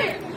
Right.